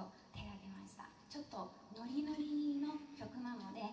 を手がけました。ちょっとノリノリの曲なので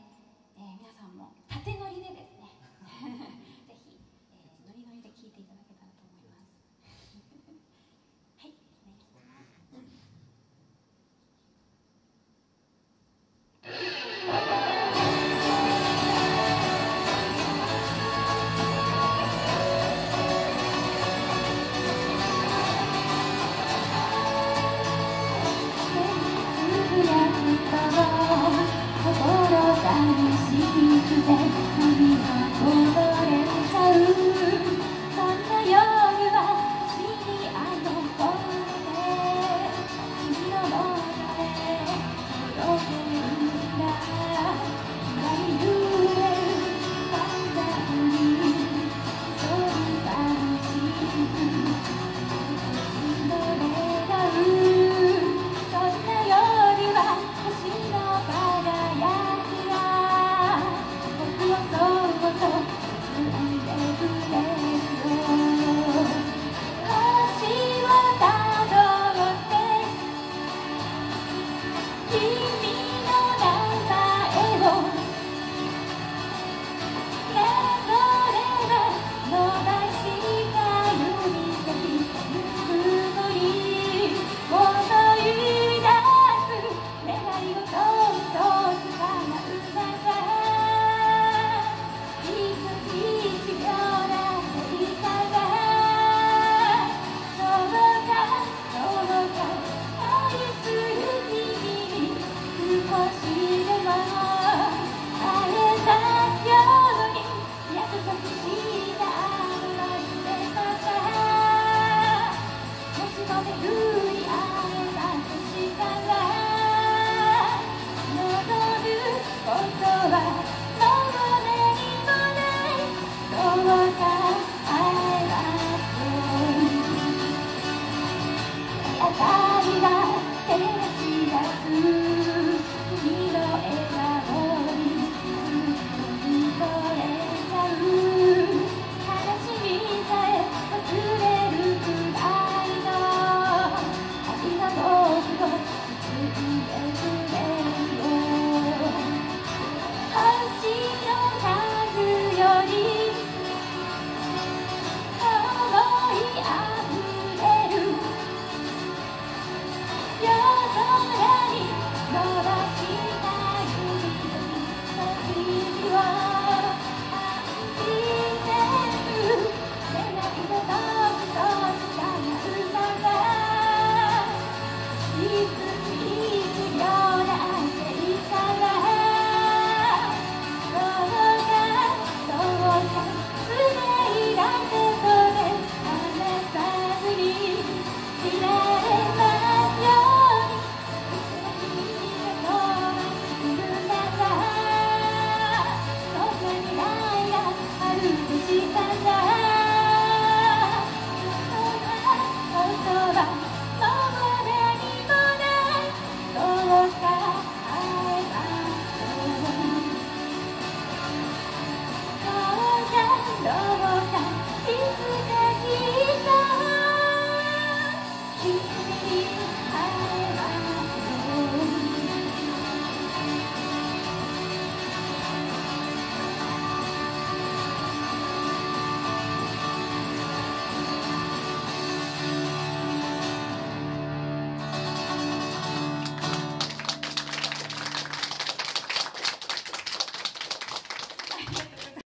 You.